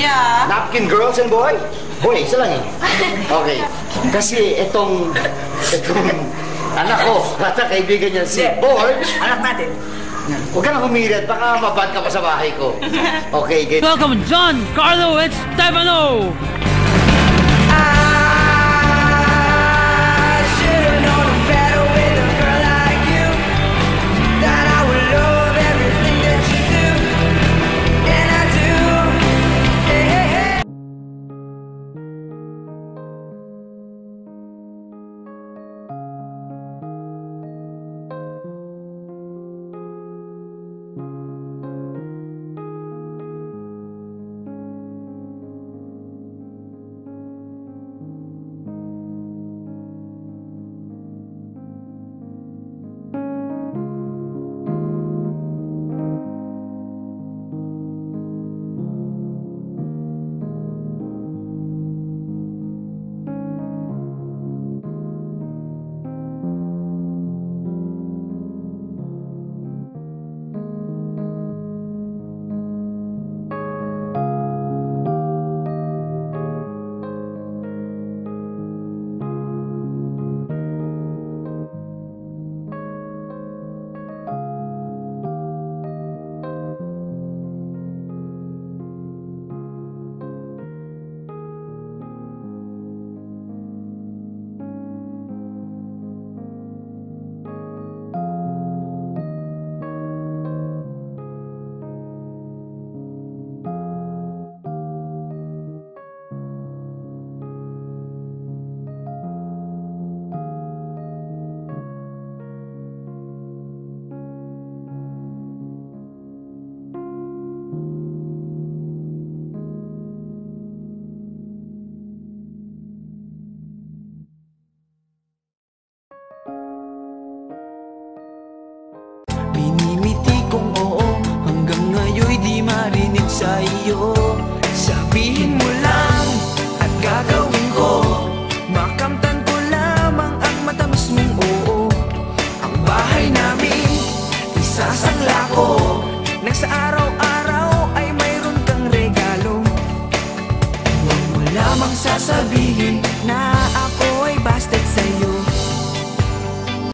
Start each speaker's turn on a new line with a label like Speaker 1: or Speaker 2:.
Speaker 1: Yeah. Napkin girls and boy? Boy, isa lang eh. Okay. Kasi itong, itong anak ko, at kaibigan niya si Borge,
Speaker 2: Anak natin.
Speaker 1: huwag ka na humirit, baka mabad ka pa sa bahay ko. Okay, game.
Speaker 3: Welcome, John, Carlo, and Stefano!
Speaker 4: sa'yo. Sabihin mo lang at gagawin ko. Makamtan ko lamang ang matamis mong oo. Ang bahay namin, isasangla ko. Nang sa araw-araw ay mayroon kang regalo. Huwag mo lamang sasabihin na ako